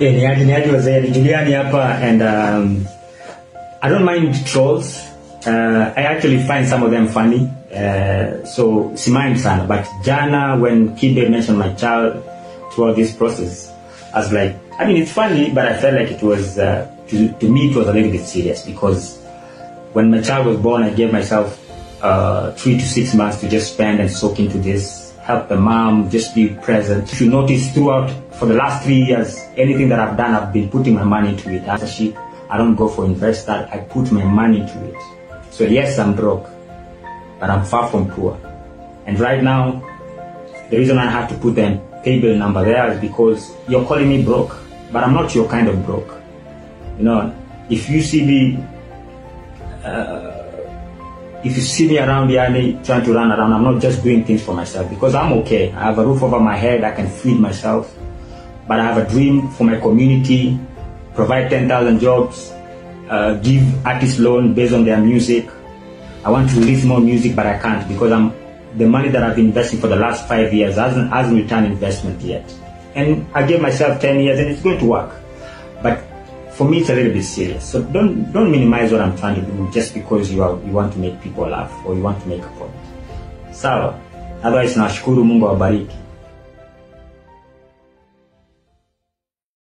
Eh, ni aje ni aje wazee ni Juliani hapa and um, I don't mind trolls. Uh, I actually find some of them funny. Uh, so si mind sana but jana when Kibe mentioned my child throughout this process I was like I mean it's funny but I felt like it was uh, to, to me it was a little bit serious because when my child was born I gave myself uh, three to six months to just spend and soak into this help the mom just be present if you notice throughout for the last three years anything that I've done I've been putting my money into it as a sheep I don't go for investor I put my money into it so yes I'm broke but I'm far from poor. And right now, the reason I have to put the bill number there is because you're calling me broke, but I'm not your kind of broke. You know, if you see me, uh, if you see me around the Yani trying to run around, I'm not just doing things for myself because I'm okay. I have a roof over my head, I can feed myself, but I have a dream for my community, provide 10,000 jobs, uh, give artists loan based on their music, I want to release more music, but I can't because I'm the money that I've been investing for the last five years hasn't hasn't returned investment yet. And I gave myself ten years, and it's going to work. But for me, it's a little bit serious. So don't don't minimize what I'm trying to do just because you are you want to make people laugh or you want to make a point. Sawa. Otherwise, nashukuru Mungu awabariki.